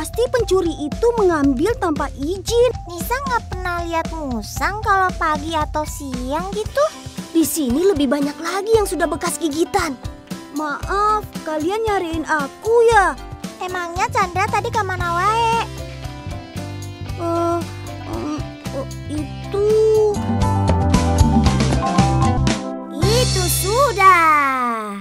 Pasti pencuri itu mengambil tanpa izin. Nisa nggak pernah lihat musang kalau pagi atau siang gitu. Di sini lebih banyak lagi yang sudah bekas gigitan. Maaf, kalian nyariin aku ya? Emangnya Chandra tadi ke mana wae? Uh, um, uh, itu... Itu sudah.